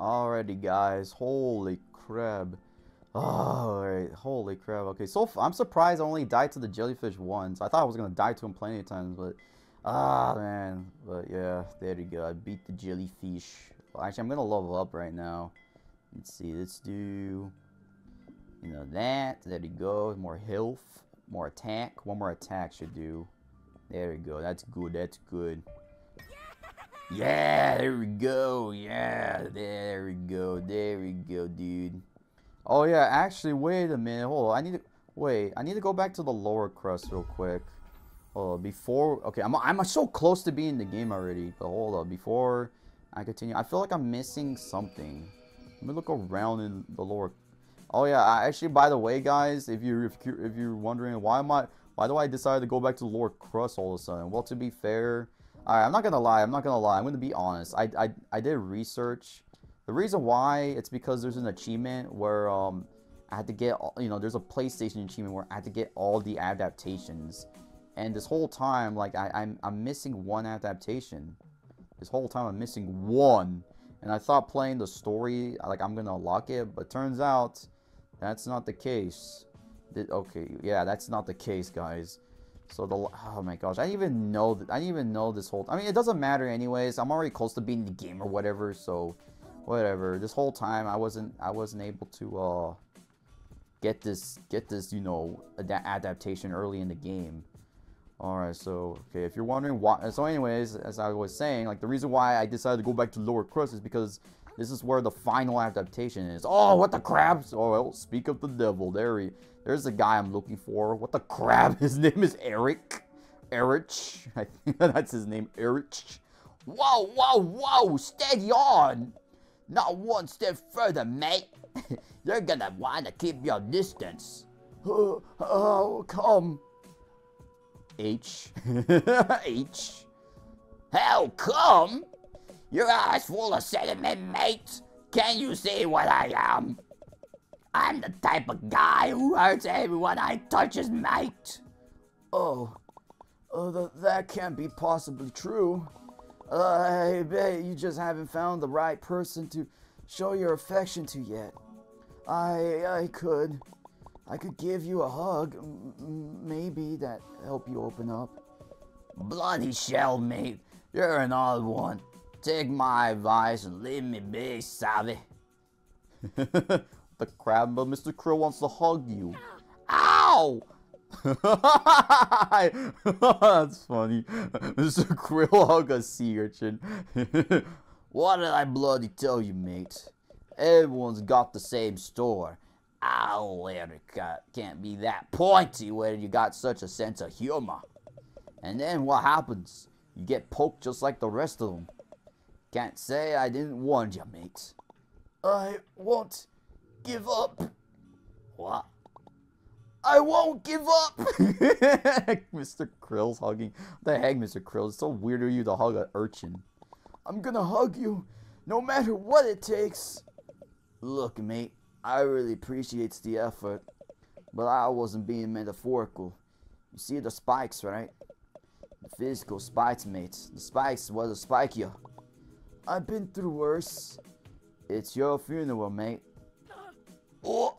Alrighty, guys. Holy crap. Alright, holy crap. Okay, so I'm surprised I only died to the jellyfish once. I thought I was gonna die to him plenty of times, but ah man. But yeah, there you go. I beat the jellyfish. Well, actually, I'm gonna level up right now. Let's see. Let's do you know that. There you go. More health, more attack. One more attack should do. There you go. That's good. That's good. Yeah, there we go. Yeah, there we go. There we go, dude. Oh yeah, actually, wait a minute. Hold on. I need to wait. I need to go back to the lower crust real quick. Oh, before. Okay, I'm I'm so close to being in the game already. But hold on, before I continue, I feel like I'm missing something. Let me look around in the lower. Oh yeah, I, actually, by the way, guys, if you're, if you're, if you're wondering why am I why do I decide to go back to the lower crust all of a sudden? Well, to be fair, right, I'm not gonna lie. I'm not gonna lie. I'm gonna be honest. I I I did research the reason why it's because there's an achievement where um I had to get you know there's a PlayStation achievement where I had to get all the adaptations, and this whole time like I I'm I'm missing one adaptation. This whole time I'm missing one, and I thought playing the story like I'm gonna unlock it, but turns out that's not the case. okay, yeah, that's not the case, guys. So the oh my gosh, I didn't even know that I didn't even know this whole. I mean, it doesn't matter anyways. I'm already close to being the game or whatever, so whatever. This whole time I wasn't I wasn't able to uh get this get this you know ad adaptation early in the game. Alright, so okay, if you're wondering why so anyways, as I was saying, like the reason why I decided to go back to lower crust is because this is where the final adaptation is. Oh, what the crabs? Oh, well, speak of the devil. There he, there's the guy I'm looking for. What the crab? His name is Erich. Erich. I think that's his name, Erich. Whoa, whoa, whoa, steady on. Not one step further, mate. You're gonna want to keep your distance. Oh, oh come. H. H. How come? Your eyes full of sediment, mate. Can you see what I am? I'm the type of guy who hurts everyone I touches, mate. Oh, oh, th that can't be possibly true. Uh, I bet you just haven't found the right person to show your affection to yet. I, I could, I could give you a hug. M maybe that help you open up. Bloody shell, mate. You're an odd one. Take my advice and leave me be, savvy. the crab, but Mr. Kril wants to hug you. Ow! That's funny. Mr. Kril hug a sea urchin. what did I bloody tell you, mate? Everyone's got the same store. Ow, Erich, can't be that pointy when you got such a sense of humor. And then what happens? You get poked just like the rest of them. Can't say I didn't warn you, mate. I won't give up. What? I won't give up! Mr. Kril's hugging. What the heck, Mr. Kril? It's so weird of you to hug an urchin. I'm gonna hug you, no matter what it takes. Look, mate, I really appreciate the effort, but I wasn't being metaphorical. You see the spikes, right? The physical spikes, mate. The spikes was a spike you. I've been through worse. It's your funeral, mate. Oh!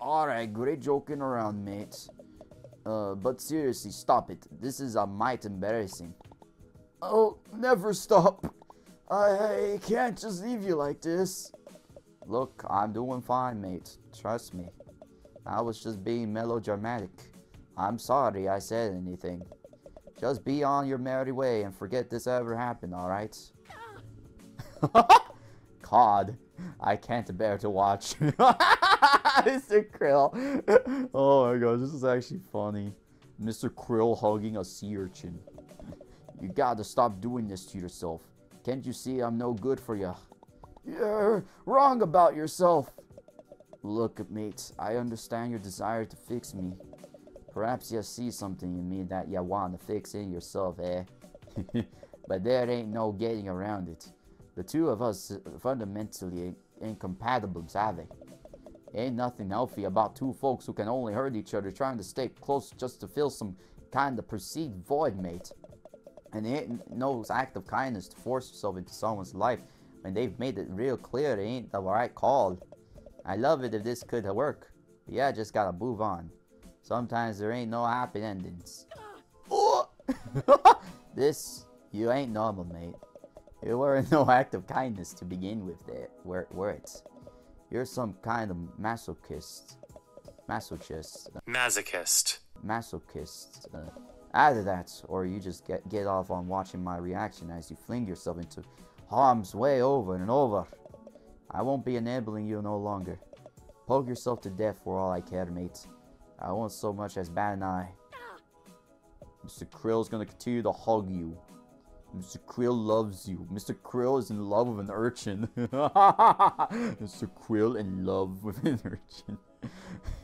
Alright, great joking around, mate. Uh, but seriously, stop it. This is a mite embarrassing. Oh, never stop. I, can't just leave you like this. Look, I'm doing fine, mate. Trust me. I was just being melodramatic. I'm sorry I said anything. Just be on your merry way and forget this ever happened, alright? God, I can't bear to watch. Mr. Kril. Oh my gosh, this is actually funny. Mr. Kril hugging a sea urchin. You gotta stop doing this to yourself. Can't you see I'm no good for you? You're wrong about yourself. Look, mates, I understand your desire to fix me. Perhaps you see something in me that you want to fix in yourself, eh? but there ain't no getting around it. The two of us fundamentally incompatible, savvy. Ain't nothing healthy about two folks who can only hurt each other trying to stay close just to fill some kind of perceived void, mate. And it ain't no act of kindness to force yourself into someone's life when they've made it real clear it ain't the right call. I love it if this could work. But yeah, just gotta move on. Sometimes there ain't no happy endings. Oh! this, you ain't normal, mate. It were no act of kindness to begin with there, were, were it? You're some kind of masochist. Masochist. Masochist. Masochist. Uh, either that, or you just get, get off on watching my reaction as you fling yourself into harm's way over and over. I won't be enabling you no longer. Poke yourself to death for all I care, mate. I won't so much as bat an eye. Mr. Kril's gonna continue to hug you. Mr. Kril loves you. Mr. Kril is in love with an urchin. Mr. Kril in love with an urchin.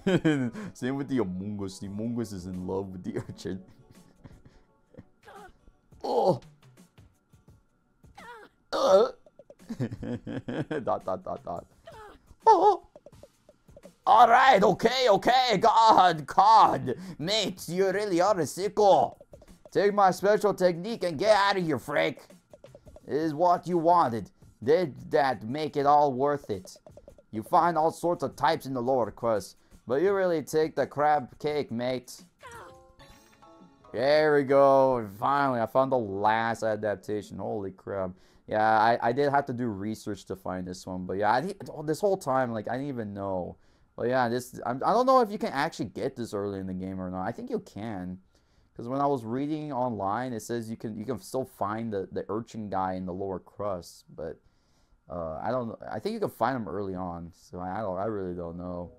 Same with the Among Us. The Among Us is in love with the urchin. oh! Uh. dot dot dot dot. Oh! Alright, okay, okay, God, God. Mate, you really are a sicko. Take my special technique and get out of here, Frank. Is what you wanted. Did that make it all worth it? You find all sorts of types in the lower crust, but you really take the crab cake, mate. There we go. Finally, I found the last adaptation. Holy crap. Yeah, I, I did have to do research to find this one, but yeah, I, oh, this whole time, like, I didn't even know. But yeah, this I'm, I don't know if you can actually get this early in the game or not. I think you can, because when I was reading online, it says you can you can still find the the urchin guy in the lower crust, but uh, I don't. I think you can find him early on, so I don't. I really don't know.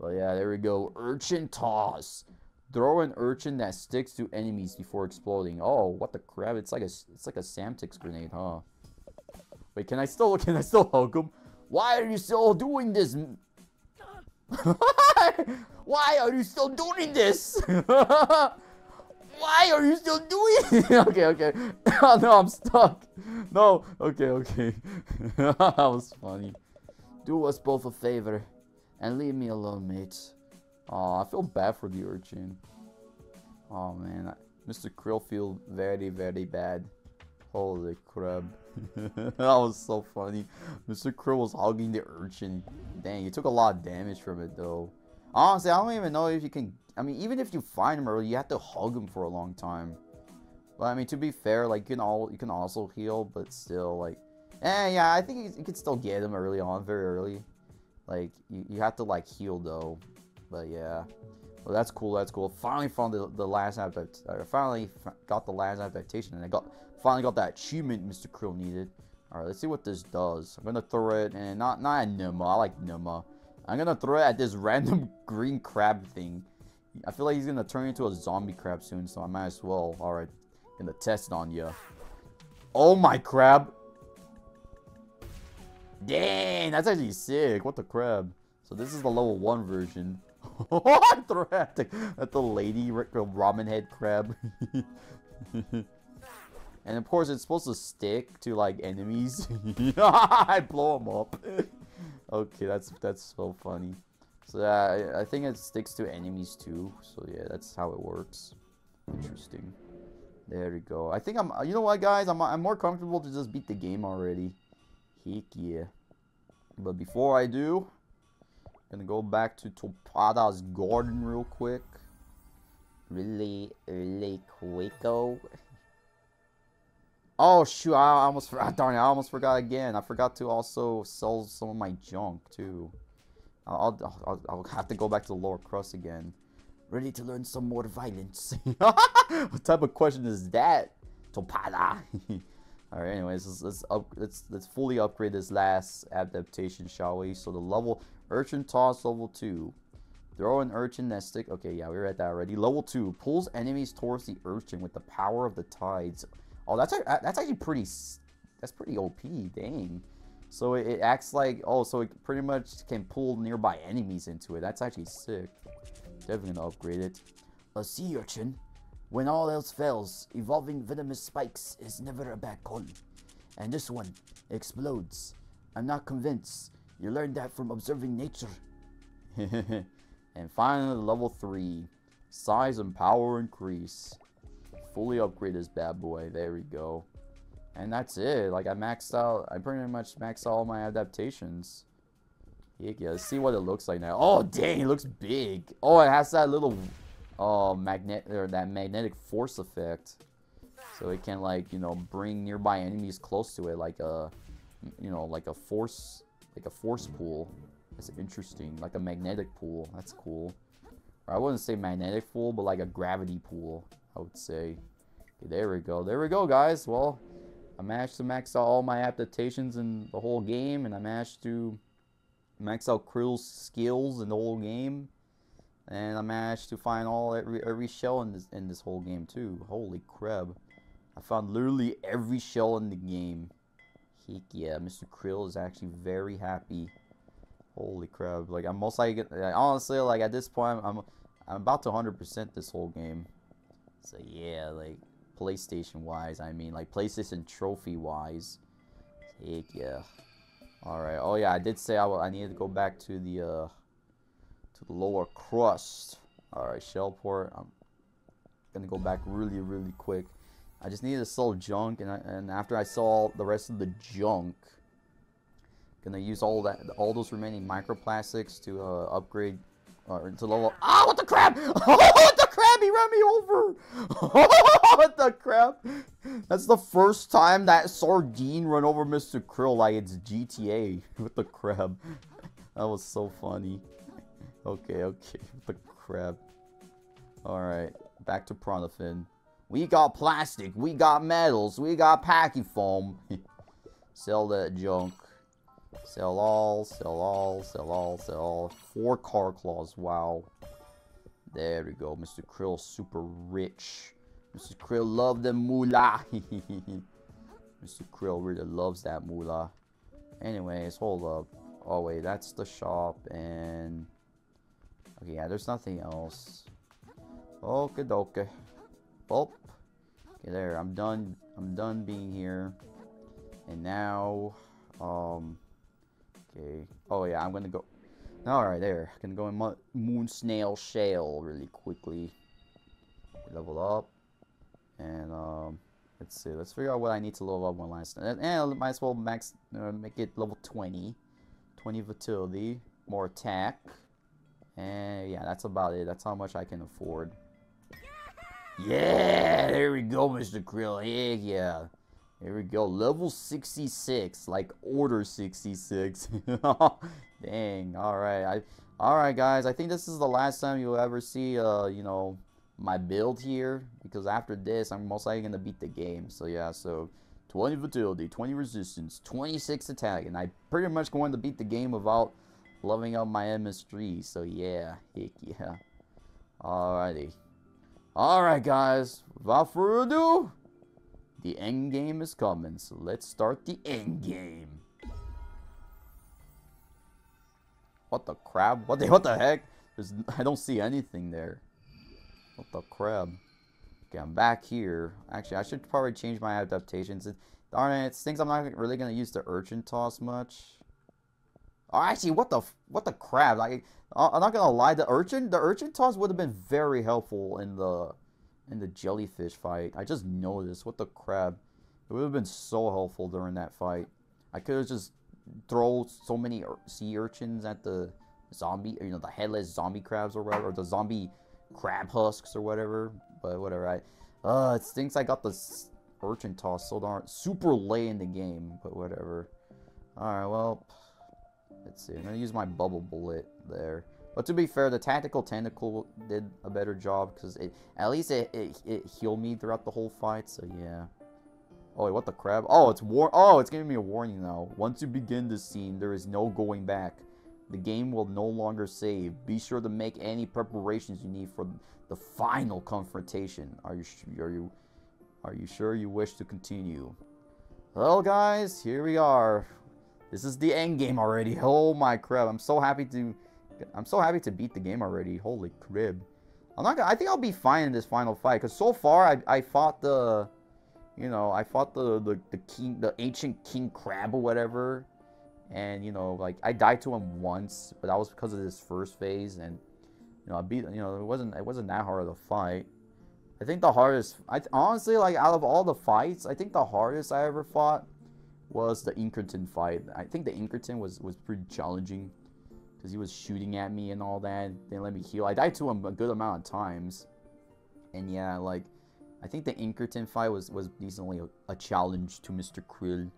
But yeah, there we go. Urchin toss. Throw an urchin that sticks to enemies before exploding. Oh, what the crap! It's like a it's like a Semtex grenade, huh? Wait, can I still can I still hug him? Why are you still doing this? Why are you still doing this? Why are you still doing it? okay, okay. oh, no, I'm stuck. No. Okay, okay. that was funny. Do us both a favor and leave me alone, mates. Oh, I feel bad for the urchin. Oh, man. Mr. Kril feel very, very bad. Holy crap. that was so funny. Mr. Kril was hugging the urchin. Dang, he took a lot of damage from it though. Honestly, I don't even know if you can... I mean, even if you find him early, you have to hug him for a long time. But I mean, to be fair, like, you can, all, you can also heal, but still, like... Eh, yeah, I think you, you can still get him early on, very early. Like, you, you have to, like, heal though. But yeah. Well, that's cool, that's cool. Finally found the, the last adaptation. I finally got the last adaptation, and I got Finally got that achievement Mr. Kril needed. Alright, let's see what this does. I'm gonna throw it, and not, not at Numa. I like Numa. I'm gonna throw it at this random green crab thing. I feel like he's gonna turn into a zombie crab soon, so I might as well. Alright, gonna test it on you. Oh my crab! Dang, that's actually sick. What the crab? So this is the level 1 version. I throw it at the, at the lady ramen head crab. And of course, it's supposed to stick to like enemies. I blow them up. Okay, that's that's so funny. So yeah, I, I think it sticks to enemies too. So yeah, that's how it works. Interesting. There we go. I think I'm. You know what, guys? I'm I'm more comfortable to just beat the game already. Heck yeah. But before I do, I'm gonna go back to Topoda's garden real quick. Really, really quicko. Oh shoot, I almost forgot, darn it, I almost forgot again. I forgot to also sell some of my junk too. I'll, I'll, I'll have to go back to the lower crust again. Ready to learn some more violence. what type of question is that? Topoda. Alright, anyways, let's let's, up, let's let's fully upgrade this last adaptation, shall we? So the level urchin toss level two. Throw an urchin that stick. Okay, yeah, we read that already. Level two pulls enemies towards the urchin with the power of the tides. Oh, that's that's actually pretty. That's pretty OP. Dang. So it, acts like oh, so it pretty much can pull nearby enemies into it. That's actually sick. Definitely gonna upgrade it. A sea urchin. When all else fails, evolving venomous spikes is never a bad call. And this one explodes. I'm not convinced. You learned that from observing nature. and finally, level 3. Size and power increase fully upgrade this bad boy. There we go. And that's it. Like, I maxed out, I pretty much maxed out all my adaptations. Yeah, let's see what it looks like now. Oh, dang, it looks big. Oh, it has that little, uh, magnet, or that magnetic force effect. So it can, like, you know, bring nearby enemies close to it, like a, you know, like a force, like a force pool. That's interesting. Like a magnetic pool. That's cool. Or I wouldn't say magnetic pool, but like a gravity pool, I would say. Okay, there we go. There we go, guys. Well, I managed to max out all my adaptations in the whole game, and I managed to max out Kril's skills in the whole game. And I managed to find all every every shell in this in this whole game too. Holy crap. I found literally every shell in the game. Heck yeah, Mr. Kril is actually very happy. Holy crap! Like I'm most likely, honestly, like at this point, I'm I'm about to 100% this whole game. So yeah, like PlayStation wise, I mean, like PlayStation trophy wise. Heck yeah. All right. Oh yeah, I did say I, I needed to go back to the uh to the lower crust. All right, Shellport. I'm gonna go back really, really quick. I just needed to sell junk, and, I, and after I saw the rest of the junk, gonna use all that, all those remaining microplastics to uh, upgrade uh, to level. Ah, crap! what the crap! He ran me over! what the crap? That's the first time that sardine run over Mr. Kril like it's GTA. What the crap? That was so funny. Okay, okay. What the crap? Alright, back to Pronafin. We got plastic, we got metals, we got packing foam. sell that junk. Sell all, sell all, sell all, sell all. Four car claws, wow. There we go, Mr. Kril, super rich. Mr. Kril love the moolah. Mr. Kril really loves that moolah. Anyways, hold up. Oh wait, that's the shop and... Okay, yeah, there's nothing else. Okay, dokie. Oh. Okay, there. I'm done. I'm done being here. And now, um, okay. Oh yeah, I'm gonna go. All right, there. I'm gonna go in Moon Snail Shell really quickly. Level up, and um, let's see. Let's figure out what I need to level up one last. And, and might as well max uh, make it level 20. 20 vitality, more attack, and yeah, that's about it. That's how much I can afford. Yeah, there we go, Mr. Kril. Yeah, yeah. There we go. Level 66, like order 66. Dang. All right. I All right, guys. I think this is the last time you'll ever see uh, you know, my build here because after this, I'm most likely to beat the game. So yeah, so 20 vitality, 20 resistance, 26 attack, and I pretty much going to beat the game without loving up my MS3. So yeah, heck yeah. Alrighty. Alright guys, without further ado, the end game is coming, so let's start the end game. What the crab? What the what the heck? There's I don't see anything there. What the crab? Okay, I'm back here. Actually, I should probably change my adaptations. Darn it, stinks I'm not really gonna use the urchin toss much. Oh, actually, what the what the crab? Like, uh, I'm not gonna lie, the urchin the urchin toss would have been very helpful in the in the jellyfish fight. I just noticed what the crab. It would have been so helpful during that fight. I could have just throw so many sea urchins at the zombie, you know, the headless zombie crabs or whatever, or the zombie crab husks or whatever. But whatever. I uh, it stinks. I got the urchin toss so darn super late in the game. But whatever. All right, well. Let's see. I'm to use my bubble bullet there. But to be fair, the tactical tentacle did a better job because it at least it, it, it healed me throughout the whole fight. So yeah. Oh wait, what the crab? Oh, it's war. Oh, it's giving me a warning now. Once you begin this scene, there is no going back. The game will no longer save. Be sure to make any preparations you need for the final confrontation. Are you are you are you sure you wish to continue? Well, guys, here we are. This is the end game already. Oh my crap! I'm so happy to, I'm so happy to beat the game already. Holy crib! I'm not gonna. I think I'll be fine in this final fight because so far I I fought the, you know, I fought the the the king, the ancient king crab or whatever, and you know like I died to him once, but that was because of this first phase and, you know I beat. You know it wasn't it wasn't that hard of a fight. I think the hardest, I honestly like out of all the fights, I think the hardest I ever fought was the Inkerton fight. I think the Inkerton was was pretty challenging because he was shooting at me and all that. Didn't let me heal. I died to him a good amount of times, and yeah, like I think the Inkerton fight was was decently a, a challenge to Mr. Kril.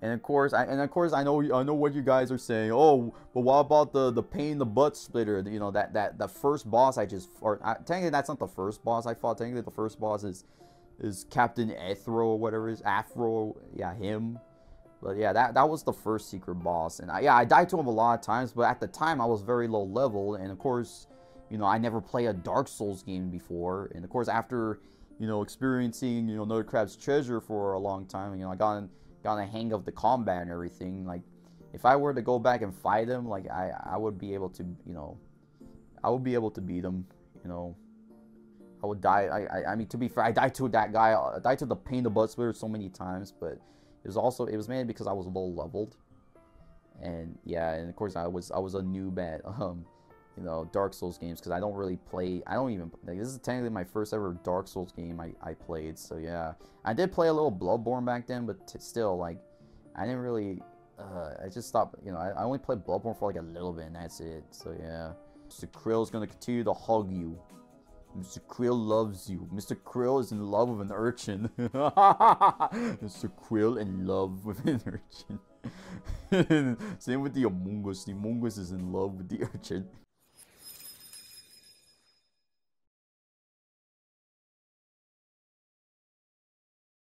And of course, I, and of course, I know I know what you guys are saying. Oh, but what about the the pain in the butt splitter? You know that that the first boss I just or I, technically that's not the first boss I fought. Technically, the first boss is is Captain Ethro or whatever is Afro. Yeah, him. But yeah, that that was the first secret boss, and I, yeah, I died to him a lot of times. But at the time, I was very low level, and of course, you know, I never played a Dark Souls game before, and of course, after you know experiencing you know Another Crab's Treasure for a long time, you know, I got. Got a hang of the combat and everything. Like, if I were to go back and fight him, like I I would be able to, you know, I would be able to beat him. You know, I would die. I I, I mean, to be fair, I died to that guy. I died to the pain the butt splitter so many times, but it was also it was mainly because I was low leveled. And yeah, and of course I was I was a noob at um you know, Dark Souls games because I don't really play. I don't even. Like, this is technically my first ever Dark Souls game I, I played. So yeah, I did play a little Bloodborne back then, but still, like, I didn't really. Uh, I just stopped. You know, I, I only played Bloodborne for like a little bit, and that's it. So yeah, Mr. Kril's gonna continue to hug you. Mr. Kril loves you. Mr. Kril is in love with an urchin. Mr. Kril in love with an urchin. Same with the Among Us. The Among Us is in love with the urchin.